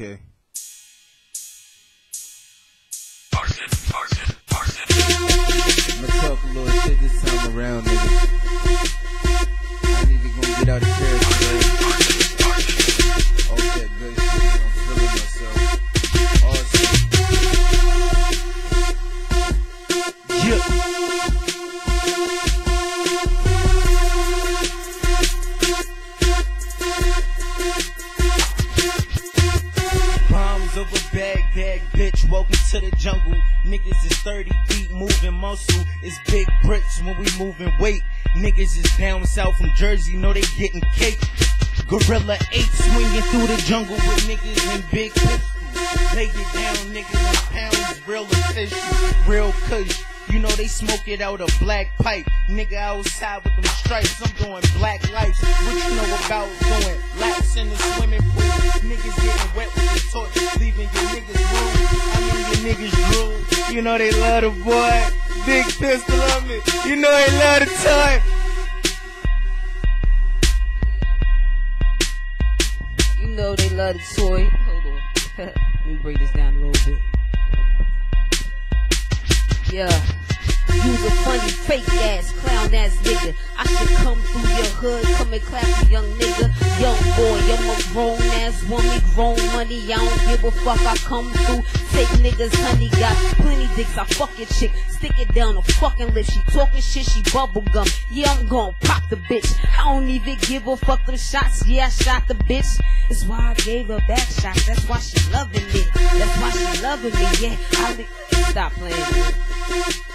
Okay. I'ma talk a little shit this time around, nigga. Over Baghdad, bitch. Welcome to the jungle. Niggas is 30 deep, moving muscle. It's big bricks when we moving weight. Niggas is down south from Jersey, know they getting cake. Gorilla 8 swinging through the jungle with niggas in big pistols. Lay it down, niggas pounds, real official, real kush. You know they smoke it out a black pipe. Nigga outside with them stripes, I'm doing black lights. What you know about doing laps in the swimming pool? Niggas getting wet with the torch, leaving your niggas room. I mean your niggas room. You know they love the boy. Big pistol on me. You know they love the toy. You know they love the toy. Hold on. Let me break this down a little bit. Yeah. You's a funny, fake ass, clown ass nigga. I should come through your hood, come and clap young nigga. Young boy, I'm a grown ass woman, grown money. I don't give a fuck. I come through, take niggas, honey. Got plenty dicks. I fuck your chick, stick it down her fucking lip. She talking shit, she bubble gum. Yeah, I'm gon' pop the bitch. I don't even give a fuck for the shots. Yeah, I shot the bitch. That's why I gave her back shots. That's why she loving me. That's why she loving me. Yeah, I li- stop playing.